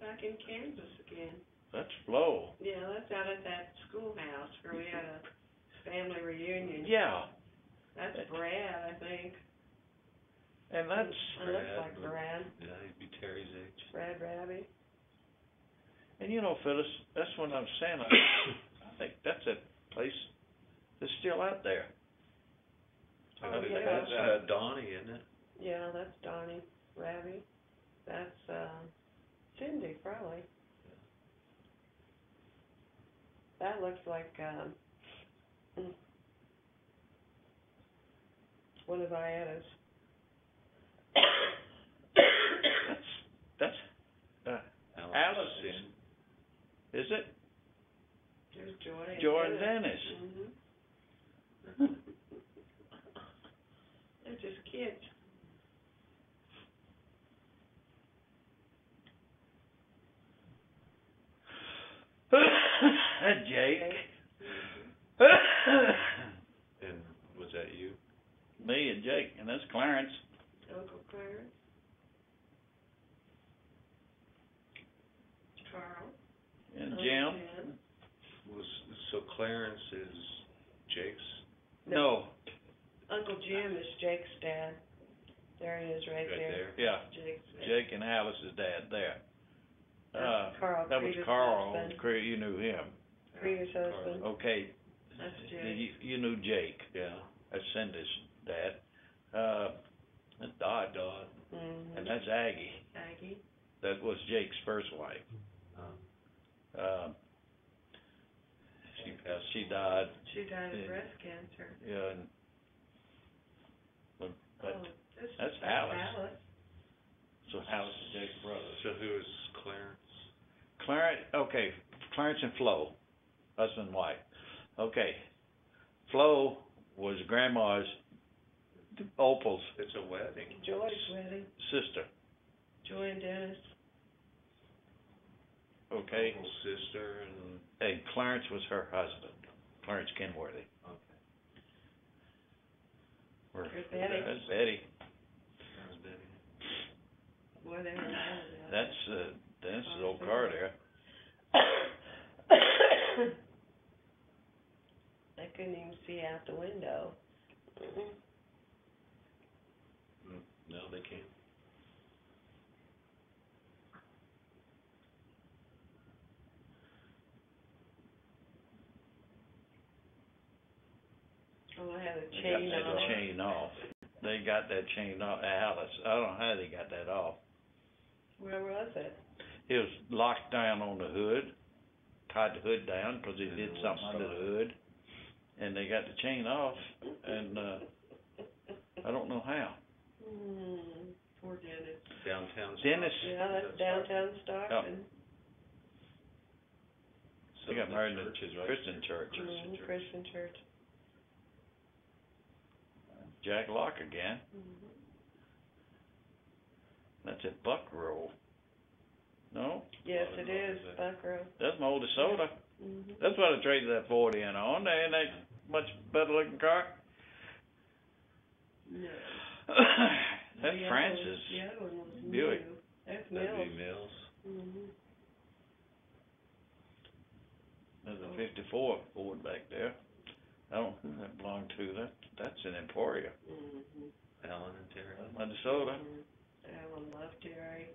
back in Kansas again. That's Flo. Yeah, that's out at that schoolhouse where we had a family reunion. Yeah, That's Brad, I think. and that's, It looks like but- Brad, Yeah, he'd be Terry's age. Brad Rabbit. and you know, Phyllis, that's what I'm saying, I, I think that's a place that's still out there. Oh, That's, yeah. that's, uh, Donnie, isn't it? Yeah, that's Donnie Rabbit. That's, That looks like, um, one of Ietta's. That's, that's, uh, Alice Alice. Sin. is it? There's Joy and Joy and Dennis. Dennis. And And was that you? Me and Jake, and that's Clarence. Uncle Clarence. Carl. And Uncle Jim. Was, so Clarence is Jake's? No, Uncle Jim is Jake's dad. There he is, right Right there. there. yeah, Jake's dad. Jake and Alice's dad there. Uh, Carl that was Creeder's Carl, husband. Cre- you knew him. Creeder's husband. Okay, That's you, Jake. you knew Jake, Yeah. that's Cindy's dad. Uh, that's Dodd, Dodd. Mhm. and that's Aggie, Aggie. that was Jake's first wife. Uh, Um, she passed. she died, She died of Yeah. breast cancer. yeah, and, but, but, Oh, this that's is Alice. Alice. so Alice is Jake's brother. So who is Clarence? Clarence, okay, Clarence and Flo, husband and wife. Okay, Flo was grandma's, Opal's It's a wedding. Joy's wedding. sister, Joy and Dennis. okay? Uncle's sister and, And Clarence was her husband, Clarence Kenworthy. okay. Or- There's Betty. That's Betty. There's Betty. Boy, they were married. That's, uh, that's the old car there. I couldn't even see out the window. Mm, No, they can't. Oh, I had a They got chain that on it. chain off. They got that chain off, Alice, I don't know how they got that off. Where was it? It was locked down on the hood, tied the hood down, 'cause he did something under the hood. And they got the chain off, and, uh, I don't know how. Hmm, poor Dennis. Downtown. Dennis- Stockton. Yeah, that's downtown Stockton. So They got the married in the church is right Christian there. church. Mhm, Christian church. Jack Lock again. Mhm. That's at Buck Roll. No, Yes, it is, noise Buckrow. that's my old DeSoto. Mhm. That's what I traded that forty in on. They ain't that much better looking car. No. That's The other Francis. The other one was Buick. new. That's That'd Mills. be Mills. Mhm. There's a fifty-four Ford back there. I don't know who that belonged to. That, that's an Emporia. Mhm. Alan and Terry. That's my DeSoto. Mhm. Alan loved Terry.